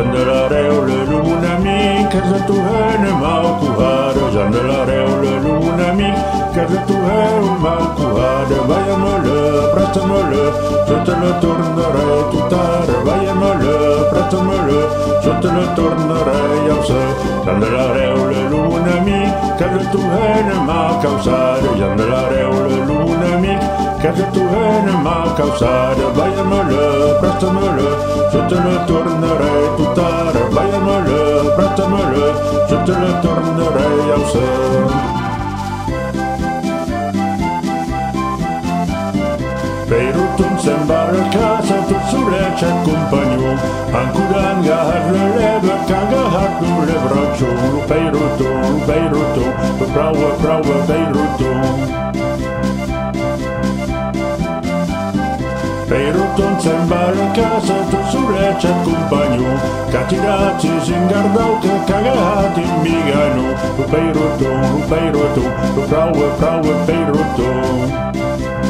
Joan de la jandelareu-le d'un amic, casa tuhene de la jandelareu-le d'un amic, casa tuheu mau kuhade, veiem-le, prata-me-le, je te le tornaré tout tard, veiem-le, prata-me-le, je te le tornaré, ja ho sé, jandelareu-le d'un amic, casa tuhene de la jandelareu-le d'un amic, casa tuhene mau vaya me le, prata-me-le, je te le tornaré, Vaille-me-le, prête-me-le, je te le tournerai en ce. Beirutun sembar casa tot sulle c'è compagno Ancudan gahar le leve cagahat nu le braccio Beirutun, Beirutun, brava, brava Beirutun Beirutun sembar casa tot sulle c'è compagno Catirati zingardau che cagahat in migano Beirutun, Beirutun, brava, brava Beirutun Probira un appel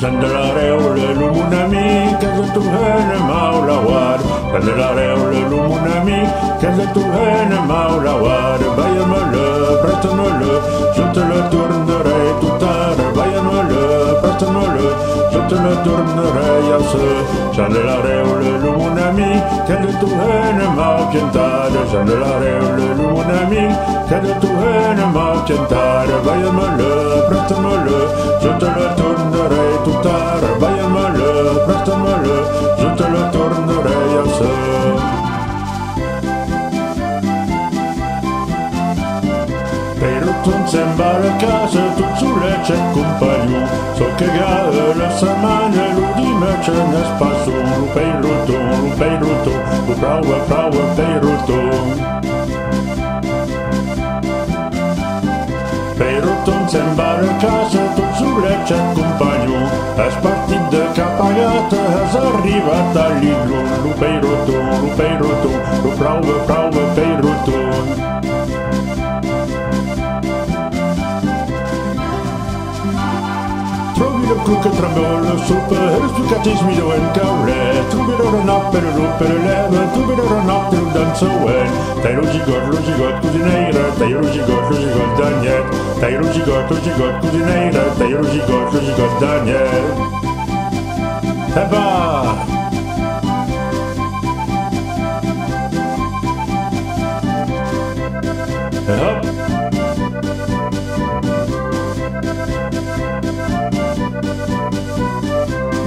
Candelareule, loup mon ami, qu'est-ce que maulawad Candelareule, loup mon ami, qu'est-ce que maulawad Baille-moi-le, prête-moi-le, je te le tournerai tout tard Baille-moi-le, prête-moi-le, je te le tournerai à ce Candelareule, loup mon ami, qu'est-ce que maulawad Candelareule, loup mon ami, qu'est-ce que maulawad Baille-moi-le, Beirutun sembra casa, tot sulle c'è compagno, so che gare la settimana, l'ultima ce ne spasso, lu Beirutun, lu Beirutun, lu brava, brava Beirutun. Beirutun sembra casa, tot sulle c'è compagno, es partit de Capagata, es arribat a l'Iglon, lu Beirutun, lu Beirutun, lu brava, brava Beirutun. Kuka trambolo super Spiccatis mi do en caure Tubidor an up per rup per leve Tubidor an up per dan so well Tai rugigot rugigot cuzineira Tai rugigot rugigot Daniel Tai rugigot rugigot cuzineira Tai rugigot rugigot Daniel Eba! Up. Thank you.